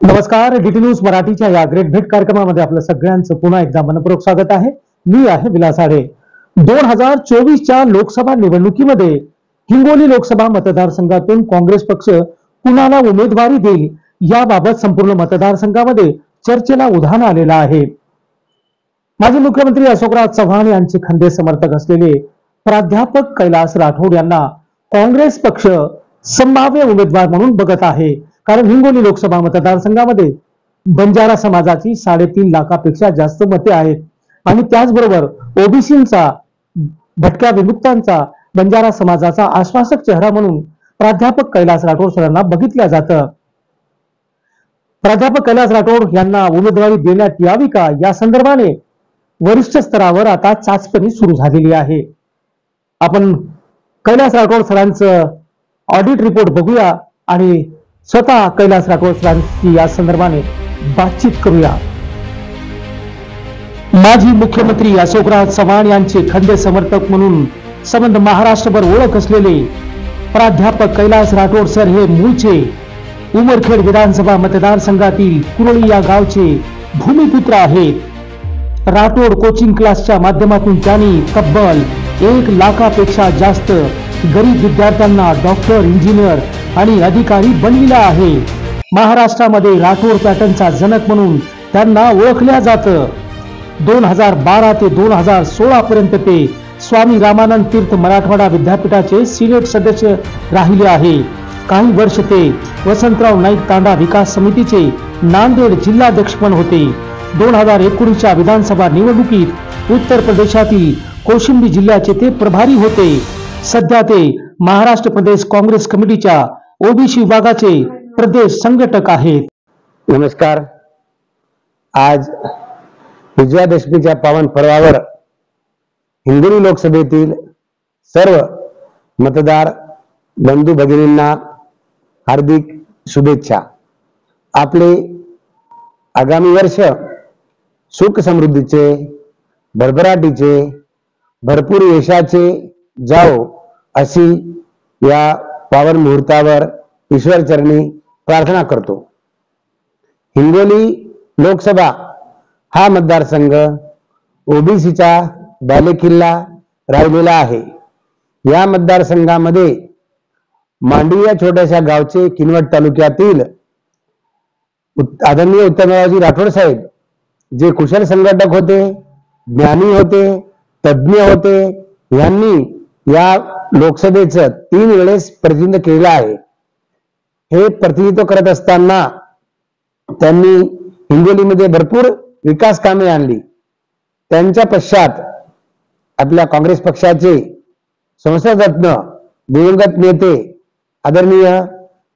नमस्कार DT news मराठीच्या या ग्रेट भेट कार्यक्रमामध्ये आपलं सगळ्यांचं पुन्हा एकदा मनपूर्वक स्वागत आहे. मी आहे विलास आडे. दोन हजार चोवीसच्या लोकसभा निवडणुकीमध्ये हिंगोली लोकसभा मतदारसंघातून काँग्रेस पक्ष कुणाला उमेदवारी देईल याबाबत संपूर्ण मतदारसंघामध्ये चर्चेला उधाण आलेलं आहे. माजी मुख्यमंत्री अशोकराज चव्हाण यांचे खंदे समर्थक असलेले प्राध्यापक कैलास राठोड यांना काँग्रेस पक्ष संभाव्य उमेदवार म्हणून बघत आहे. कारण हिंगोली लोकसभा मतदारसंघामध्ये बंजारा समाजाची साडेतीन लाखापेक्षा जास्त मते आहेत. आणि त्याचबरोबर ओबीसींचा भटक्या विमुक्तांचा बंजारा समाजाचा आश्वासक चेहरा म्हणून प्राध्यापक कैलास राठोड सरांना बघितलं जातं. प्राध्यापक कैलास राठोड यांना उमेदवारी देण्यात यावी का? या संदर्भाने वरिष्ठ स्तरावर आता चाचपणी सुरू झालेली आहे. आपण कैलास राठोड सरांचं ऑडिट रिपोर्ट बघूया आणि स्वतः कैलास राठोड सरांची या संदर्भाने बातचीत करूया. माजी मुख्यमंत्री अशोकराज चव्हाण यांचे खंदे समर्थक म्हणून संबंध महाराष्ट्रभर ओळख असलेले प्राध्यापक कैलास राठोड सर हे मूळचे उमरखेड विधानसभा मतदारसंघातील कुरळी या गावचे भूमिपुत्र आहेत. राठोड कोचिंग क्लासच्या माध्यमातून त्यांनी तब्बल एक लाखापेक्षा जास्त गरीब विद्यार्थ्यांना डॉक्टर इंजिनियर आणि अधिकारी बनविला आहे. महाराष्ट्रामध्ये राठोड पॅटर्नचा जनक म्हणून त्यांना ओळखल्या जातं. दोन हजार बारा ते दोन हजार सोळा पर्यंत ते स्वामी रामानंद तीर्थ मराठवाडा विद्यापीठाचे सिनेट सदस्य राहिले आहे. काही वर्ष ते वसंतराव नाईक तांडा विकास समितीचे नांदेड जिल्हाध्यक्ष पण होते. दोन हजार एकोणीसच्या विधानसभा निवडणुकीत उत्तर प्रदेशातील कौशिंबी जिल्ह्याचे ते प्रभारी होते. सध्या ते महाराष्ट्र प्रदेश काँग्रेस कमिटीच्या ओबीसी विभागाचे प्रदेश संघटक आहेत. नमस्कार. आज विजयादशमीच्या पावन पर्वावर हिंगोली लोकसभेतील सर्व मतदार बंधू भगिनींना हार्दिक शुभेच्छा. आपले आगामी वर्ष सुख समृद्धीचे भरभराटीचे भरपूर यशाचे जाओ अशी या पावन मुहूर्तावर ईश्वरचरणी प्रार्थना करतो. हिंगोली लोकसभा हा मतदारसंघ ओबीसीचा बालेकिल्ला राहिलेला आहे. या मतदारसंघामध्ये मांडवी या छोट्याशा गावचे किनवट तालुक्यातील आदरणीय उत्तमरावजी राठोड साहेब जे कुशल संघटक होते ज्ञानी होते तज्ज्ञ होते. यांनी या लोकसभेचं तीन वेळेस प्रतिनिधित्व केलेलं आहे. हे प्रतिनिधित्व करत असताना त्यांनी हिंगोलीमध्ये भरपूर विकास कामे आणली. त्यांच्या पश्चात आपल्या काँग्रेस पक्षाचे संसदरत्न दिवंगत नेते आदरणीय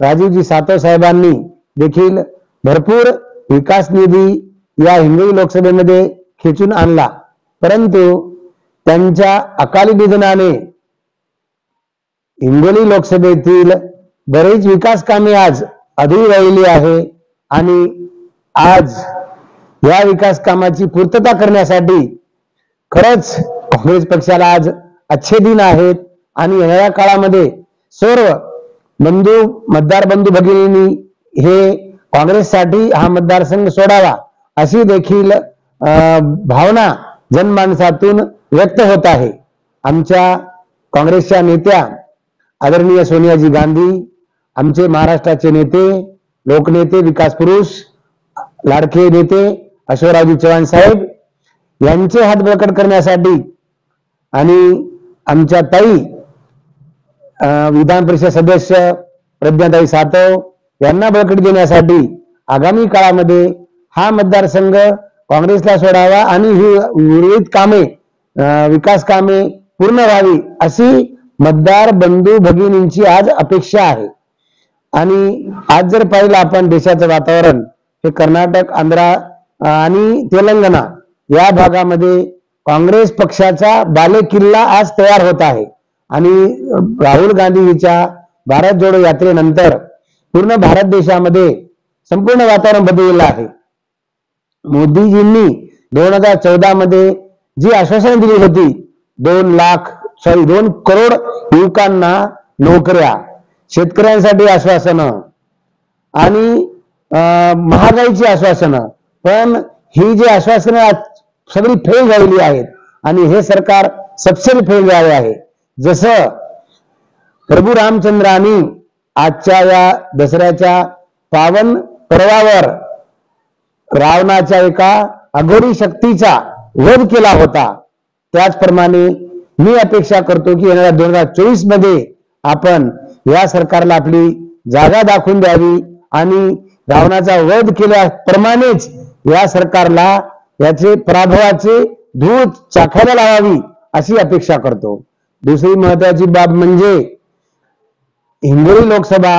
राजीवजी सातव साहेबांनी देखील भरपूर विकास निधी या हिंगोली लोकसभेमध्ये खेचून आणला. परंतु त्यांच्या अकाली निधनाने हिंगोली लोकसभेतील बरेच विकास कामे आज अधूरी राहिली आहे आणि आज या विकास कामाची पूर्तता करण्यासाठी खरंच काँग्रेस पक्षाला आज अच्छे दिन आहेत आणि येणाऱ्या काळामध्ये सर्व बंधू मतदार बंधू भगिनींनी हे काँग्रेससाठी हा मतदारसंघ सोडावा अशी देखील अं, भावना जनमानसातून व्यक्त होत आहे. आमच्या काँग्रेसच्या नेत्या आदरणीय सोनियाजी गांधी आमचे महाराष्ट्राचे नेते लोकनेते विकास पुरुष लाडके नेते अशोकरावजी चव्हाण साहेब यांचे हात बळकट करण्यासाठी आणि आमच्या ताई अं, विधान परिषद सदस्य प्रज्ञाताई सातव यांना बळकट देण्यासाठी आगामी काळामध्ये हा मतदारसंघ काँग्रेसला सोडावा आणि ही उर्वरित कामे विकास कामे पूर्ण व्हावी अशी मतदार बंधू भगिनींची आज अपेक्षा आहे. आणि आज जर पाहिलं आपण देशाचं वातावरण हे कर्नाटक आंध्रा आणि तेलंगणा या भागामध्ये काँग्रेस पक्षाचा बालेकिल्ला आज तयार होत आहे. आणि राहुल गांधीजीच्या भारत जोडो यात्रेनंतर पूर्ण भारत देशामध्ये संपूर्ण वातावरण बदललेलं आहे. मोदीजींनी दोन हजार चौदा मध्ये जी आश्वासन दिली होती दोन लाख सॉरी दोन करोड युवकांना नोकऱ्या शेतकऱ्यांसाठी आश्वासनं आणि अं, महागाईची आश्वासनं. पण ही जी आश्वासनं आज सगळी फेल झालेली आहेत आणि हे सरकार सबसेल फेल झाले आहे. जसं प्रभू रामचंद्रांनी आजच्या या दसऱ्याच्या पावन पर्वावर रावणाच्या एका अघोरी शक्तीचा वध केला होता. त्याचप्रमाणे मी अपेक्षा करतो की येणाऱ्या दोन हजार चोवीसमध्ये आपण या सरकारला आपली जागा दाखवून द्यावी आणि रावणाचा वध केल्याप्रमाणेच या सरकारला याचे पराभवाचे धूळ चाखायला लावावी अशी अपेक्षा करतो. दुसरी महत्वाची बाब म्हणजे हिंगोली लोकसभा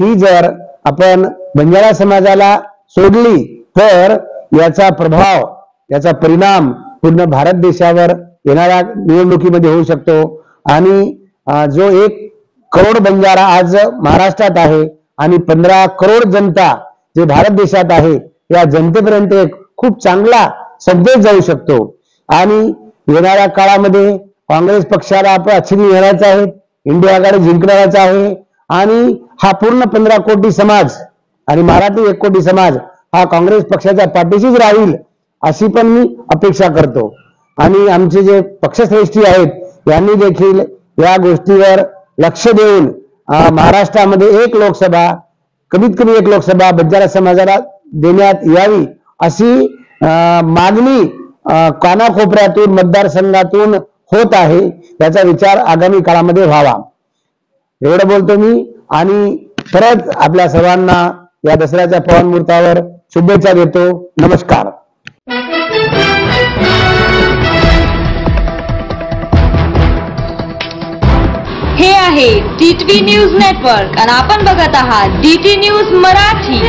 ही जर आपण बंजारा समाजाला सोडली तर याचा प्रभाव याचा परिणाम पूर्ण भारत देशावर येणाऱ्या निवडणुकीमध्ये होऊ शकतो. आणि जो एक करोड बंजारा आज महाराष्ट्रात आहे आणि पंधरा करोड जनता जे भारत देशात आहे या जनतेपर्यंत एक खूप चांगला संदेश जाऊ शकतो. आणि येणाऱ्या काळामध्ये काँग्रेस पक्षाला आपण अक्षरी येण्याचा आहे इंडिया आघाडी जिंकणाराचा आहे. आणि हा पूर्ण पंधरा कोटी समाज आणि मराठी एक कोटी समाज हा काँग्रेस पक्षाच्या पाठीशीच राहील अशी पण मी अपेक्षा करतो. आणि आमचे जे पक्षश्रेष्ठी आहेत यांनी देखील या गोष्टीवर लक्ष देऊन महाराष्ट्रामध्ये एक लोकसभा कमीत कमी एक लोकसभा बंजारा समाजाला देण्यात यावी अशी अं, मागणी कानाकोपऱ्यातून मतदारसंघातून होत आहे याचा विचार आगामी काळामध्ये व्हावा. एवढं बोलतो मी. आणि परत आपल्या सर्वांना या दसऱ्याच्या पवन मुहूर्तावर शुभेच्छा देतो. नमस्कार. हे आहे टी न्यूज नेटवर्क आणि आपण बघत आहात डी न्यूज मराठी.